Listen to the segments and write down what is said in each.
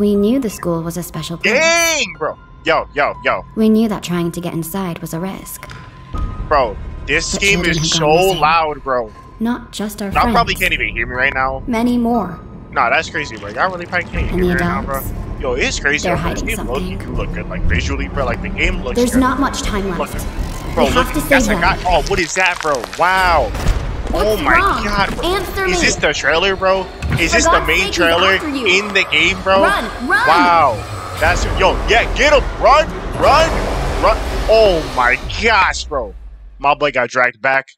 We knew the school was a special place. Dang, bro. Yo, yo, yo, We knew that trying to get inside was a risk. bro. This The game is so loud, bro. Not just our Y'all friends. probably can't even hear me right now. Many more. Nah, that's crazy, bro. Y'all really probably can't hear me right now, bro. Yo, it's crazy. They're hiding game look, something. can look good, like visually, bro. Like the game looks. There's good. not much time Look, left. bro. we look, have to that's save them. guy. Oh, what is that, bro? Wow. oh What's my wrong? god, bro. Answer is me. this the trailer, bro? Is this the main sake, trailer in the game, bro? Run, run. Wow. That's yo, yeah, get him, run, run, run. Oh my gosh, bro. My boy got dragged back.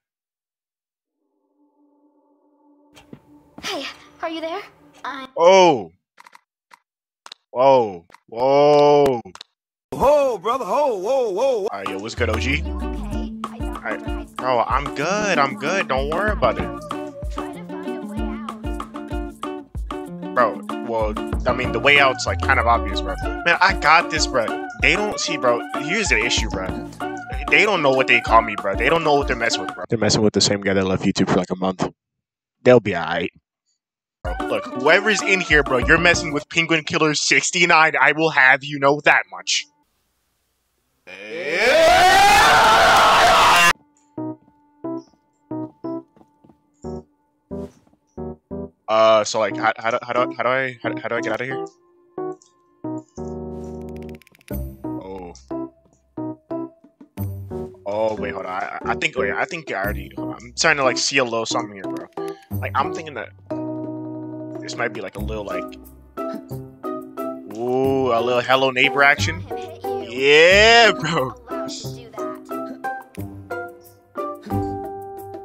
Hey, are you there? I. Oh. Whoa. Whoa. Whoa, brother, whoa, whoa, whoa. Alright, yo, what's good, OG? You okay? I thought Alright. you were high school. Bro, I'm good. I'm good. Don't worry about it. Well, I mean, the way out's like kind of obvious, bro. Man, I got this, bro. They don't see, bro. Here's the issue, bro. They don't know what they call me, bro. They don't know what they're messing with, bro. They're messing with the same guy that left YouTube for like a month. They'll be alright. Bro, look, whoever's in here, bro, you're messing with Penguin Killer 69. I will have you know that much. Uh, so like, how, how, do, how, do, how do I how, how do I get out of here? Oh. Oh wait, hold on. I, I think wait, I think I already. I'm starting to like see a little something here, bro. Like I'm thinking that this might be like a little like, ooh, a little hello neighbor action. Yeah, bro.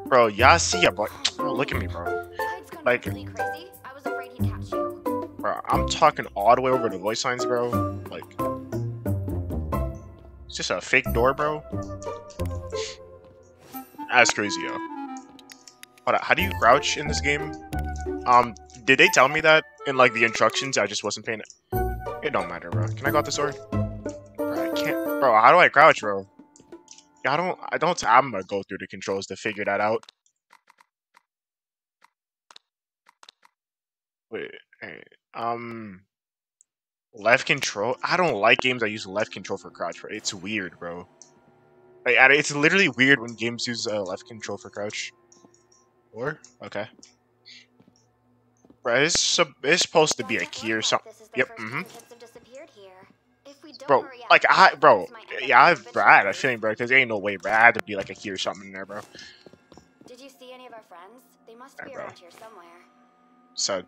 Bro, y'all see ya. Bro, look at me, bro. Like- really crazy. I was afraid he'd catch you. Bro, I'm talking all the way over the voice lines, bro. Like, it's just a fake door, bro. That's crazy, yo. Hold on, how do you crouch in this game? Um, did they tell me that in like the instructions? I just wasn't paying it. It don't matter, bro. Can I go out this door? Bro, I can't. Bro, how do I crouch, bro? I don't. I don't. I'm gonna go through the controls to figure that out. Wait. Hey, um, left control. I don't like games that use left control for crouch. Bro. It's weird, bro. Like, it's literally weird when games use uh, left control for crouch. Or okay, bro. It's, sup- it's supposed to be a key or something. Yep. Mm-hmm. Bro, like I, bro. Yeah, I've, bro, I had a feeling, bro, because there ain't no way, bro. I had to be like a key or something in there, bro. Did you see any of our friends? They must Hey, be bro. around here somewhere. So,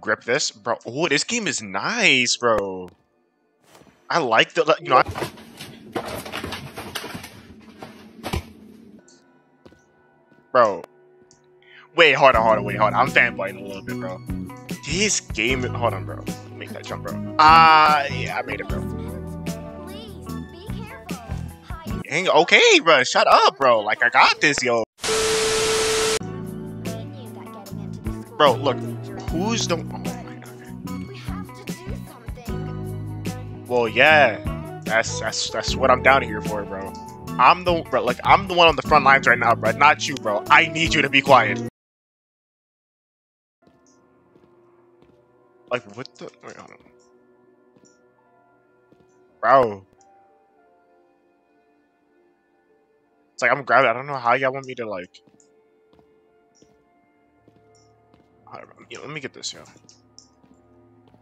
grip this, bro. Oh, this game is nice, bro. I like the, you know. I, bro. Wait, hold on, hold on, wait, hold on. I'm fanboying a little bit, bro. This game, hold on, bro. Make that jump, bro. Ah, yeah, I made it, bro. Hang, okay, bro. Shut up, bro. Like I got this, yo. Bro, look. Who's the? Oh. Well, yeah. That's that's that's what I'm down here for, bro. I'm the bro, like I'm the one on the front lines right now, bro. Not you, bro. I need you to be quiet. Like what the? Wait, hold on. Bro. It's like I'm grabbing. I don't know how y'all want me to like. Yeah, let me get this, yo.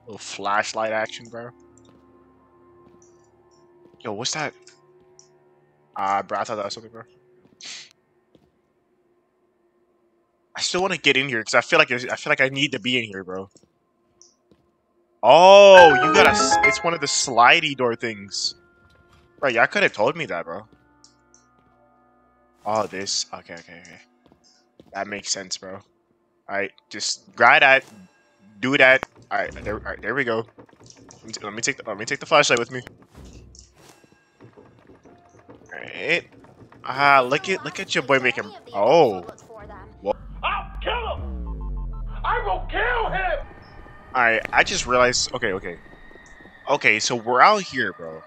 Little flashlight action, bro. Yo, what's that? Ah, bro, I thought that was something, bro. I still want to get in here because I feel like I feel like I need to be in here, bro. Oh, you got a. s- It's one of the slidey door things. Bro, y'all could have told me that, bro. Oh, this. Okay, okay, okay. That makes sense, bro. Alright, just grab that. Do that. Alright, there, alright, there we go. Let me, let me take the let me take the flashlight with me. Alright. Ah, look at look at your boy making. Oh, adults will look for them. I'll kill him! I will kill him! Alright, I just realized. Okay, okay, okay. So we're out here, bro.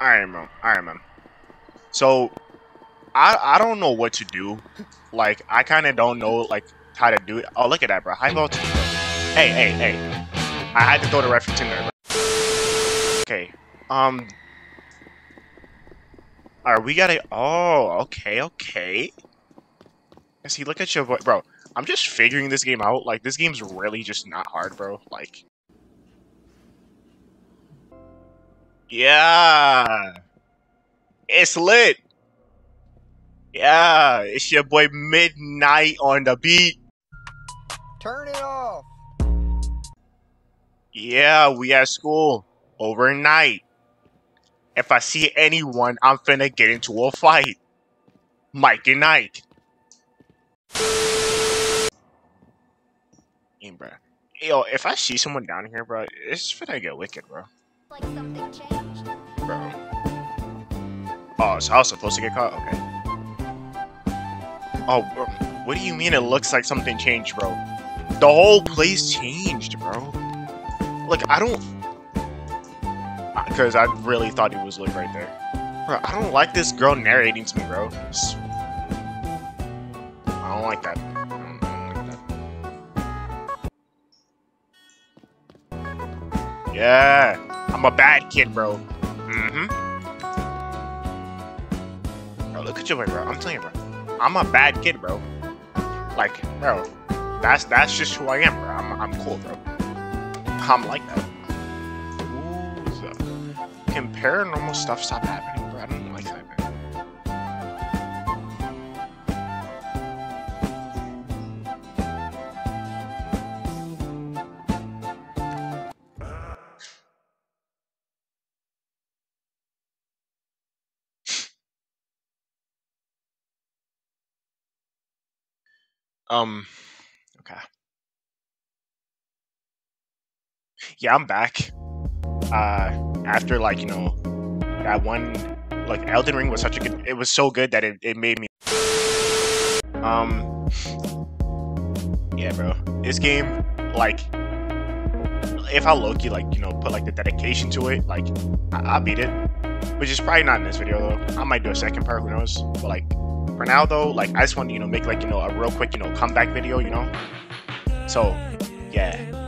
All right, man. All right, man. So, I I don't know what to do. Like, I kind of don't know like how to do it. Oh, look at that, bro. High voltage. Hey, hey, hey. I had to throw the reference in there. Bro. Okay. Um. Alright, we got it. Oh, okay, okay. See, look at your boy, bro. I'm just figuring this game out. Like, this game's really just not hard, bro. Like, yeah, it's lit. Yeah, it's your boy Midnight on the beat. Turn it off. Yeah, we at school overnight. If I see anyone, I'm finna get into a fight. Mike and Ike. Hey, bro. Yo, if I see someone down here, bro, it's finna get wicked, bro. Like something changed. Bro. Oh, so I was supposed to get caught? Okay. Oh, bro. What do you mean it looks like something changed, bro? The whole place changed, bro. Like, I don't... Because I really thought he was like right there. Bro, I don't like this girl narrating to me, bro. It's- I don't like that. Yeah, I'm a bad kid, bro. Mm-hmm. Bro, look at your you, bro. I'm telling you, bro. I'm a bad kid, bro. Like, bro, that's that's just who I am, bro. I'm I'm cool, bro. I'm like that. Ooh, can paranormal stuff stop happening, bro? I don't like that. Um, okay. Yeah, I'm back. Uh, after like you know that one, like Elden Ring was such a good. It was so good that it, it made me. Um. Yeah, bro. This game, like, if I Loki, like you know, put like the dedication to it, like I, I beat it. Which is probably not in this video though. I might do a second part, who knows? But like for now though, like I just want to, you know, make like, you know, a real quick, you know, comeback video, you know? So, yeah.